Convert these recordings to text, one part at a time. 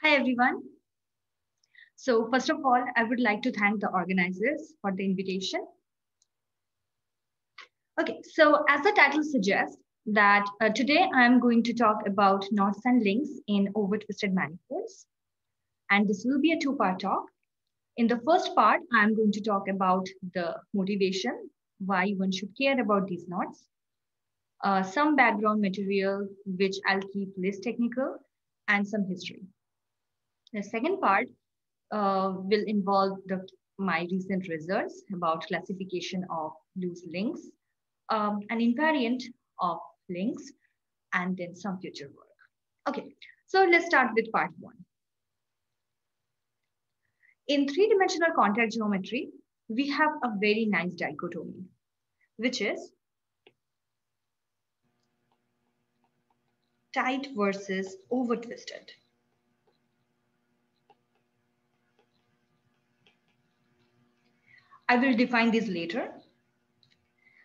Hi, everyone. So first of all, I would like to thank the organizers for the invitation. Okay, so as the title suggests, that uh, today I'm going to talk about knots and links in over-twisted manifolds. And this will be a two-part talk. In the first part, I'm going to talk about the motivation, why one should care about these knots, uh, some background material, which I'll keep less technical, and some history. The second part uh, will involve the, my recent results about classification of loose links, um, an invariant of links, and then some future work. Okay, so let's start with part one. In three-dimensional contact geometry, we have a very nice dichotomy, which is tight versus over-twisted. I will define these later.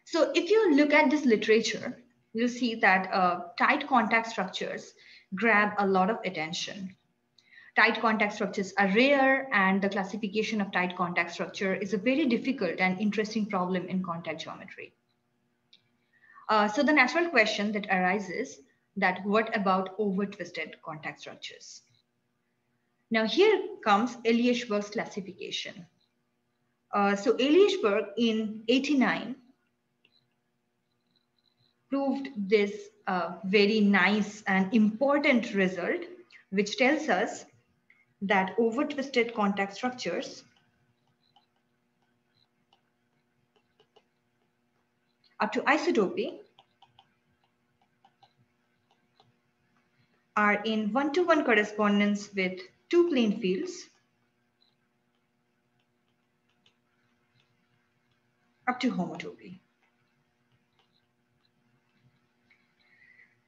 So if you look at this literature, you'll see that uh, tight contact structures grab a lot of attention. Tight contact structures are rare and the classification of tight contact structure is a very difficult and interesting problem in contact geometry. Uh, so the natural question that arises that what about over-twisted contact structures? Now here comes Eliashberg's classification. Uh, so Eliashberg in 89 proved this uh, very nice and important result, which tells us that over-twisted contact structures up to isotopy are in one-to-one -one correspondence with two plane fields up to homotopy.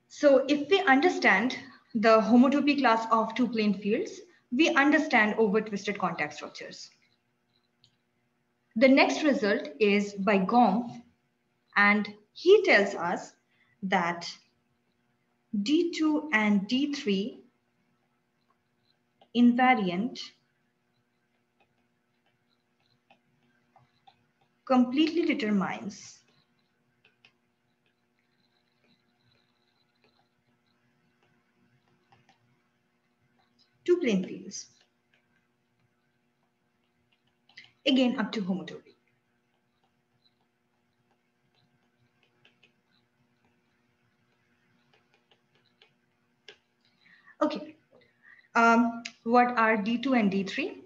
So if we understand the homotopy class of two plane fields, we understand over twisted contact structures. The next result is by Gompf, and he tells us that D2 and D3 invariant completely determines two plane fields. Again, up to homotopy. Okay, um, what are D2 and D3?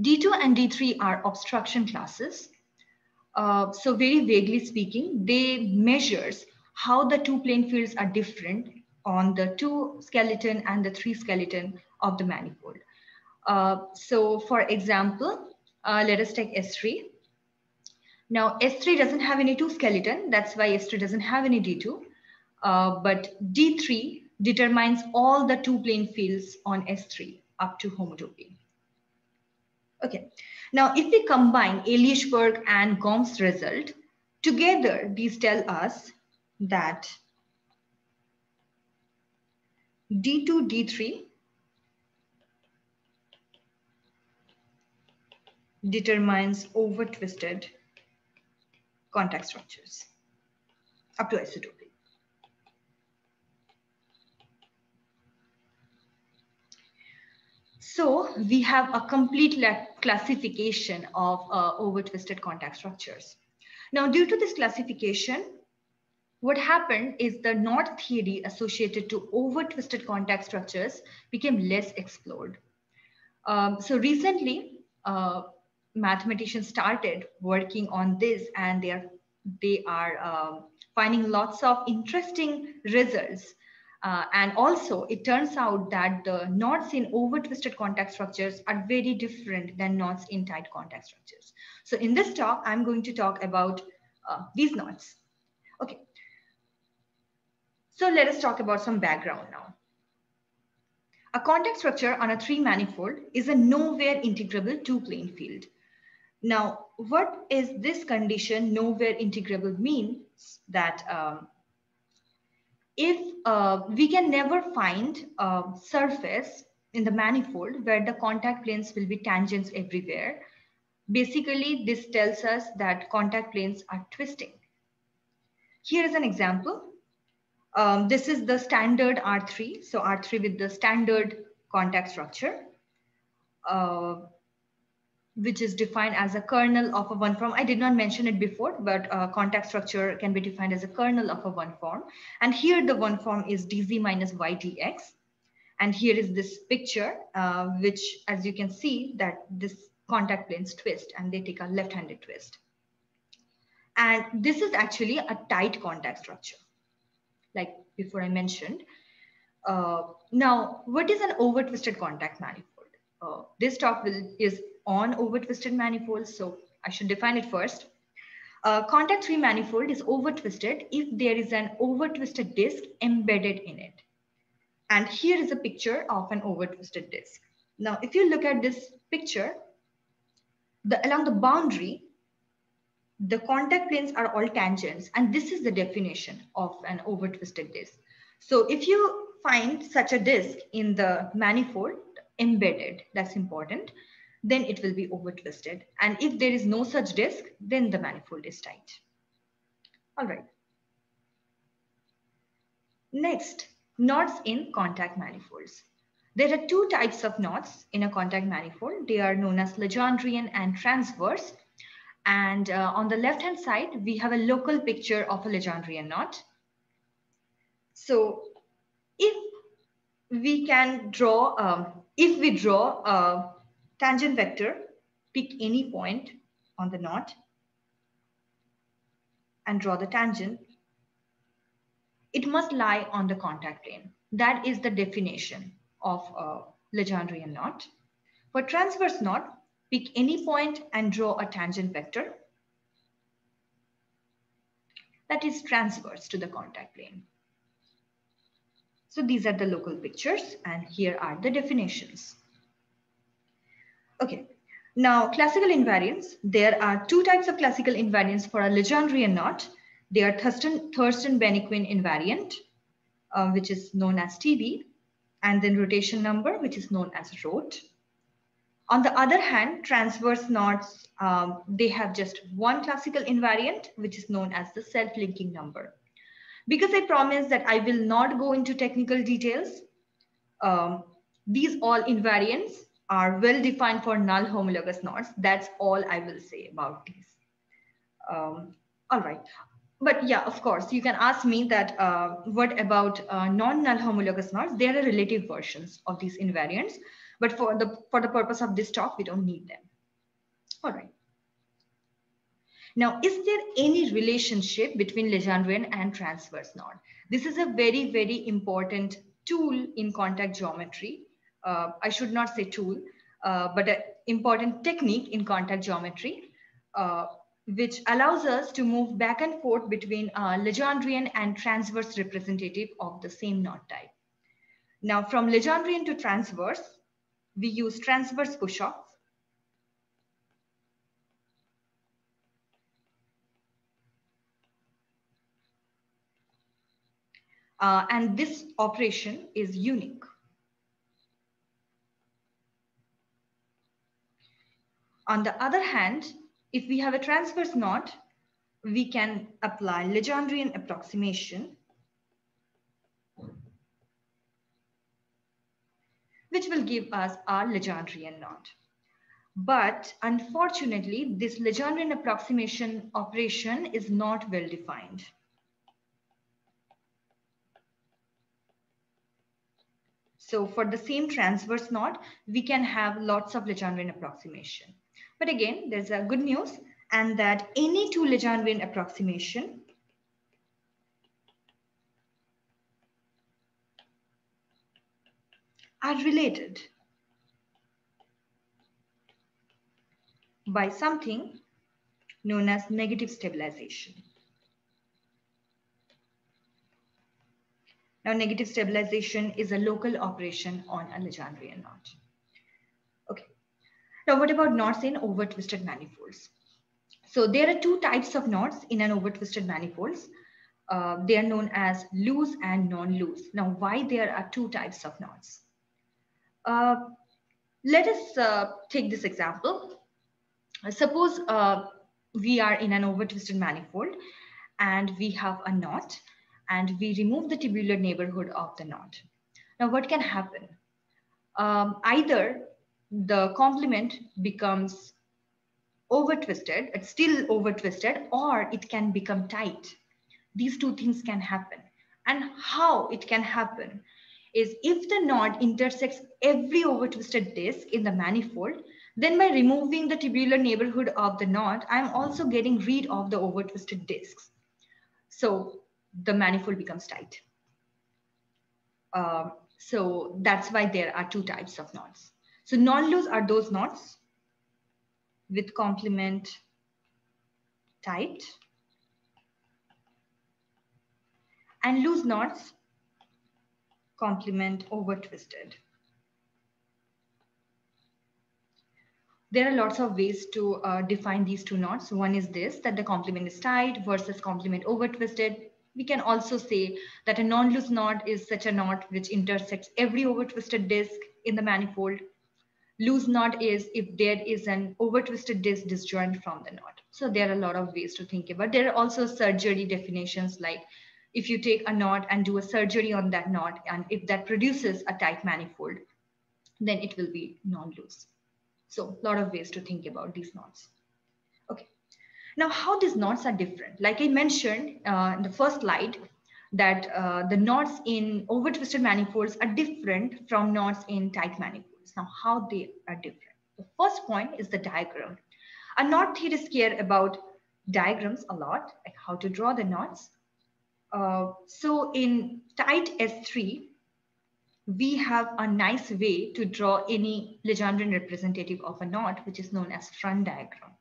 D2 and D3 are obstruction classes uh, so very vaguely speaking, they measures how the two plane fields are different on the two skeleton and the three skeleton of the manifold. Uh, so for example, uh, let us take S3. Now S3 doesn't have any two skeleton. That's why S3 doesn't have any D2. Uh, but D3 determines all the two plane fields on S3 up to homotopy. Okay, now if we combine Eliashberg and Gompf's result, together these tell us that D2, D3 determines over twisted contact structures up to isotopy. So we have a complete classification of uh, over-twisted contact structures. Now, due to this classification, what happened is the knot theory associated to over-twisted contact structures became less explored. Um, so recently, uh, mathematicians started working on this and they are, they are um, finding lots of interesting results uh, and also, it turns out that the knots in over-twisted contact structures are very different than knots in tight contact structures. So in this talk, I'm going to talk about uh, these knots. Okay. So let us talk about some background now. A contact structure on a three manifold is a nowhere integrable two plane field. Now, what is this condition nowhere integrable means that um, if uh, we can never find a surface in the manifold where the contact planes will be tangents everywhere. Basically, this tells us that contact planes are twisting. Here is an example. Um, this is the standard R3. So R3 with the standard contact structure, uh, which is defined as a kernel of a one form. I did not mention it before, but uh, contact structure can be defined as a kernel of a one form. And here the one form is dz minus y dx. And here is this picture, uh, which as you can see that this contact planes twist and they take a left-handed twist. And this is actually a tight contact structure, like before I mentioned. Uh, now, what is an over-twisted contact manifold? Uh, this talk will, is on over-twisted manifolds, so I should define it first. Uh, contact free manifold is over-twisted if there is an over-twisted disk embedded in it. And here is a picture of an over-twisted disk. Now, if you look at this picture, the, along the boundary, the contact planes are all tangents and this is the definition of an over twisted disk. So if you find such a disk in the manifold embedded, that's important, then it will be over twisted. And if there is no such disk, then the manifold is tight. All right. Next, knots in contact manifolds. There are two types of knots in a contact manifold. They are known as Legendrian and transverse. And uh, on the left-hand side, we have a local picture of a Legendrian knot. So if we can draw, um, if we draw a tangent vector, pick any point on the knot and draw the tangent, it must lie on the contact plane. That is the definition of a Legendrian knot. For transverse knot, Pick any point and draw a tangent vector that is transverse to the contact plane. So these are the local pictures and here are the definitions. Okay, now classical invariants. There are two types of classical invariants for a Legendrian knot. They are Thurston, Thurston Bennequin invariant, uh, which is known as TB, and then rotation number, which is known as ROT. On the other hand, transverse knots, um, they have just one classical invariant, which is known as the self-linking number. Because I promise that I will not go into technical details, um, these all invariants are well defined for null homologous knots. That's all I will say about these. Um, all right. But yeah, of course, you can ask me that uh, what about uh, non-null homologous knots? There are relative versions of these invariants. But for the, for the purpose of this talk, we don't need them. All right. Now, is there any relationship between Legendrian and transverse knot? This is a very, very important tool in contact geometry. Uh, I should not say tool, uh, but an important technique in contact geometry, uh, which allows us to move back and forth between uh, Legendrian and transverse representative of the same knot type. Now, from Legendrian to transverse, we use transverse push-off. Uh, and this operation is unique. On the other hand, if we have a transverse knot, we can apply Legendrian approximation which will give us our Legendrian knot. But unfortunately, this Legendrian approximation operation is not well defined. So for the same transverse knot, we can have lots of Legendrian approximation. But again, there's a good news and that any two Legendrian approximation are related by something known as negative stabilization. Now, negative stabilization is a local operation on a Legendrian knot. Now, what about knots in over-twisted manifolds? So there are two types of knots in an over-twisted manifolds. Uh, they are known as loose and non-loose. Now, why there are two types of knots? Uh, let us uh, take this example. Suppose uh, we are in an over-twisted manifold and we have a knot and we remove the tubular neighborhood of the knot. Now what can happen? Um, either the complement becomes over twisted, it's still over twisted, or it can become tight. These two things can happen. And how it can happen is if the knot intersects every over twisted disc in the manifold, then by removing the tubular neighborhood of the knot, I'm also getting rid of the over twisted discs. So the manifold becomes tight. Uh, so that's why there are two types of knots. So non-loose are those knots with complement tight and loose knots complement over twisted. There are lots of ways to uh, define these two knots. One is this, that the complement is tight versus complement over twisted. We can also say that a non-loose knot is such a knot which intersects every over twisted disk in the manifold Loose knot is if there is an over twisted disc disjoint from the knot. So there are a lot of ways to think about. There are also surgery definitions like if you take a knot and do a surgery on that knot, and if that produces a tight manifold, then it will be non-loose. So a lot of ways to think about these knots. Okay. Now, how these knots are different. Like I mentioned uh, in the first slide, that uh, the knots in over twisted manifolds are different from knots in tight manifolds. Now, how they are different. The first point is the diagram. A knot theorists care about diagrams a lot, like how to draw the knots. Uh, so in tight S3, we have a nice way to draw any Legendrian representative of a knot, which is known as front diagram.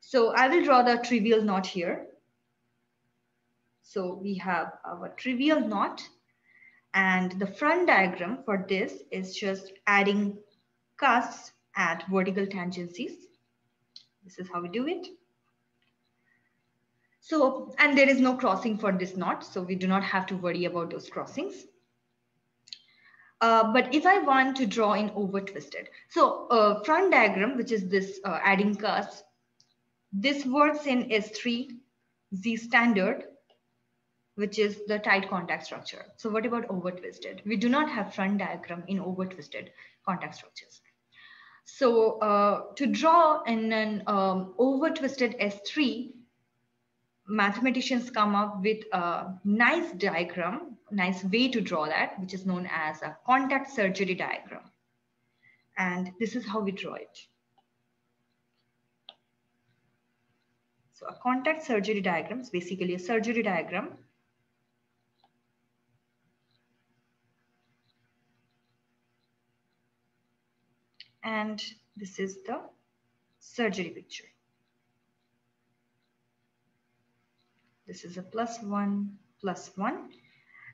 So I will draw the trivial knot here. So we have our trivial knot and the front diagram for this is just adding cusps at vertical tangencies. This is how we do it. So, and there is no crossing for this knot, so we do not have to worry about those crossings. Uh, but if I want to draw in over twisted, so uh, front diagram, which is this uh, adding cusps, this works in S3 Z standard which is the tight contact structure. So what about over twisted? We do not have front diagram in over twisted contact structures. So uh, to draw in an um, over twisted S3, mathematicians come up with a nice diagram, nice way to draw that, which is known as a contact surgery diagram. And this is how we draw it. So a contact surgery diagram is basically a surgery diagram and this is the surgery picture. This is a plus one, plus one.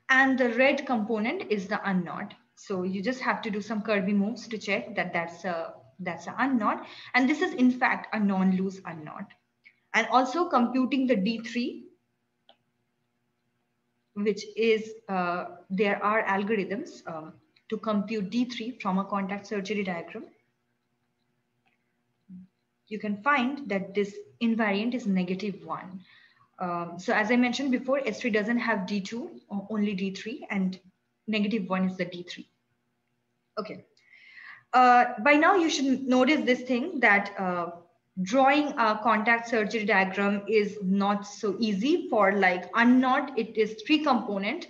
And the red component is the unknot. So you just have to do some Kirby moves to check that that's a, that's an unknot. And this is in fact a non-loose unknot. And also computing the D3, which is, uh, there are algorithms um, to compute D3 from a contact surgery diagram you can find that this invariant is negative one. Um, so as I mentioned before, S3 doesn't have D2, only D3, and negative one is the D3. Okay. Uh, by now you should notice this thing that uh, drawing a contact surgery diagram is not so easy for like unknot, it is three component.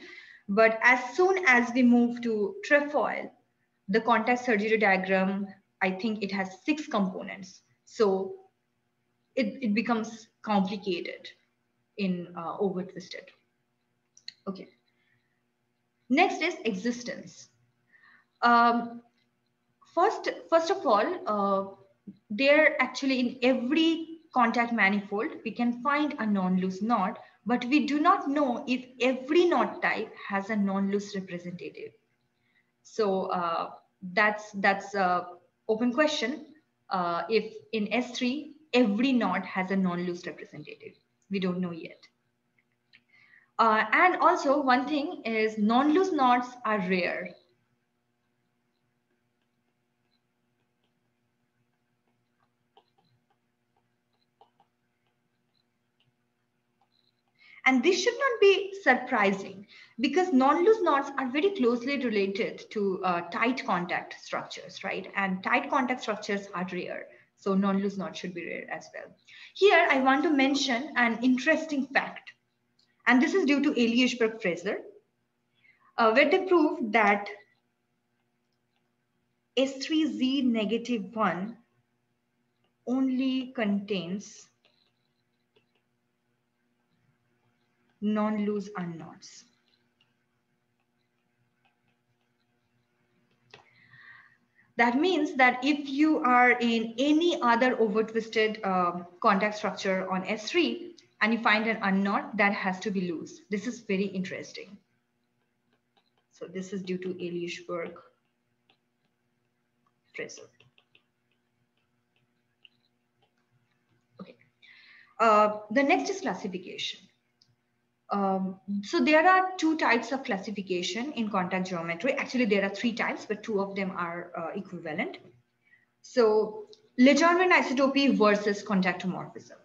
But as soon as we move to trefoil, the contact surgery diagram, I think it has six components. So it, it becomes complicated in uh, over twisted. Okay. Next is existence. Um, first, first of all, uh, there actually in every contact manifold, we can find a non-loose knot, but we do not know if every knot type has a non-loose representative. So uh, that's that's a open question uh, if in S3, every node has a non-loose representative. We don't know yet. Uh, and also one thing is non-loose nodes are rare. And this should not be surprising because non-loose knots are very closely related to uh, tight contact structures, right? And tight contact structures are rare. So non-loose knots should be rare as well. Here, I want to mention an interesting fact. And this is due to Eliashberg Fraser, uh, where they proved that S3Z negative 1 only contains non-loose unknots. That means that if you are in any other over-twisted uh, contact structure on S3 and you find an unknot, that has to be loose. This is very interesting. So this is due to Eliashberg Fraser. Okay. Uh, the next is classification. Um, so there are two types of classification in contact geometry. Actually, there are three types, but two of them are uh, equivalent. So Legendrian isotopy versus contactomorphism.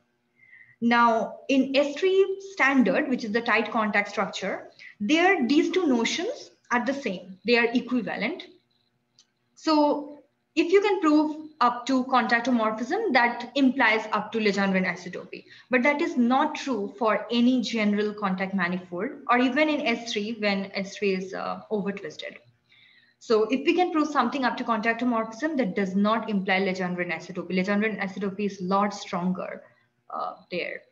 Now, in S3 standard, which is the tight contact structure, there these two notions are the same. They are equivalent. So if you can prove up to contactomorphism, that implies up to Legendrian isotopy. But that is not true for any general contact manifold or even in S3 when S3 is uh, over twisted. So if we can prove something up to contactomorphism, that does not imply Legendrian isotopy. Legendrian isotopy is a lot stronger uh, there.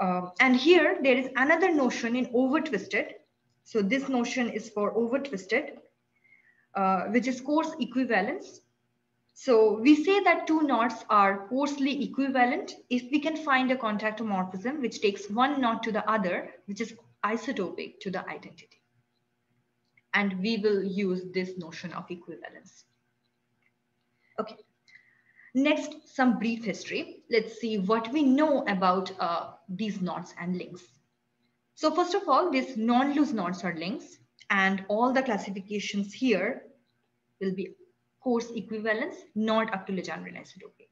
Um, and here there is another notion in overtwisted. So this notion is for over twisted, uh, which is coarse equivalence. So we say that two knots are coarsely equivalent if we can find a contactomorphism which takes one knot to the other, which is isotopic to the identity. And we will use this notion of equivalence. Okay. Next, some brief history. Let's see what we know about uh, these knots and links. So first of all, these non-loose knots are links and all the classifications here will be coarse equivalence, not up to Legendrian isotopy.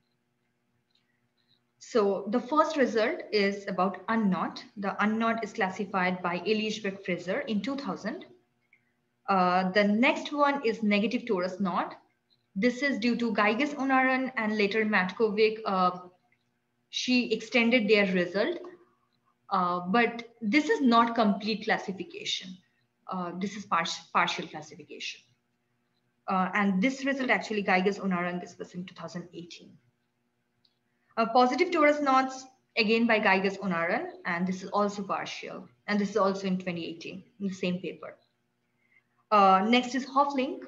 So the first result is about unknot. The unknot is classified by Eliashberg Fraser in 2000. Uh, the next one is negative torus knot. This is due to Geiges Onaran and later Matkovic. Uh, she extended their result, uh, but this is not complete classification. Uh, this is par partial classification. Uh, and this result actually Geiges Onaran, this was in 2018. Uh, positive torus knots, again by Geiges Onaran, and this is also partial. And this is also in 2018, in the same paper. Uh, next is Hopf link.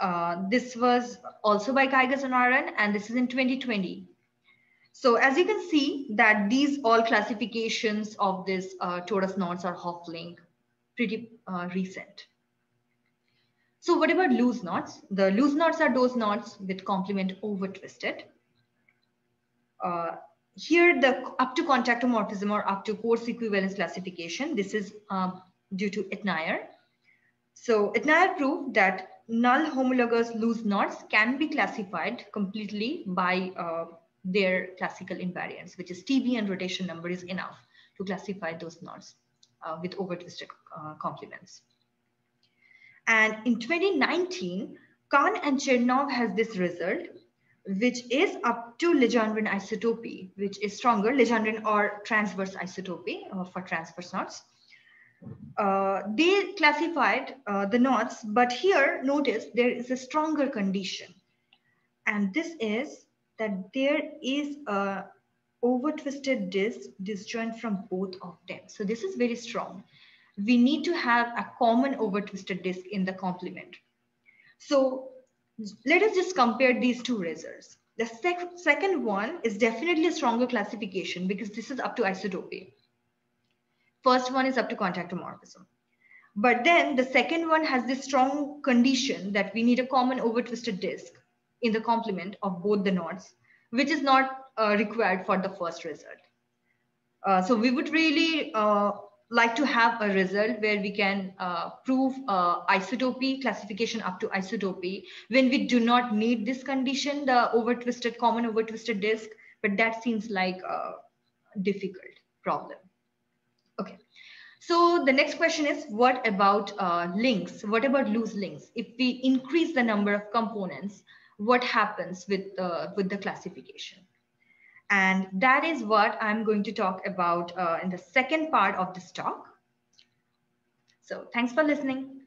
Uh, this was also by Geiges Onaran, and this is in 2020. So as you can see that these all classifications of this uh, torus knots are Hopf link, pretty uh, recent. So what about loose knots? The loose knots are those knots with complement over twisted. Uh, here the up to contactomorphism or up to coarse equivalence classification, this is um, due to Etnyre. So Etnyre proved that null homologous loose knots can be classified completely by uh, their classical invariance, which is TB and rotation number is enough to classify those knots with over twisted uh, complements. And in 2019, Cahn and Chernov has this result, which is up to Legendrian isotopy, which is stronger, Legendrian or transverse isotopy uh, for transverse knots. Uh, they classified uh, the knots, but here notice there is a stronger condition. And this is that there is a over twisted disc disjoint from both of them. So this is very strong we need to have a common over twisted disk in the complement. So let us just compare these two results. The sec second one is definitely a stronger classification because this is up to isotopy. First one is up to contactomorphism. But then the second one has this strong condition that we need a common over twisted disk in the complement of both the knots, which is not uh, required for the first result. Uh, so we would really uh, like to have a result where we can uh, prove uh, isotopy classification up to isotopy when we do not need this condition, the over twisted, common over twisted disk, but that seems like a difficult problem. Okay. So the next question is, what about uh, links? What about loose links? If we increase the number of components, what happens with, with the classification? And that is what I'm going to talk about uh, in the second part of this talk. So thanks for listening.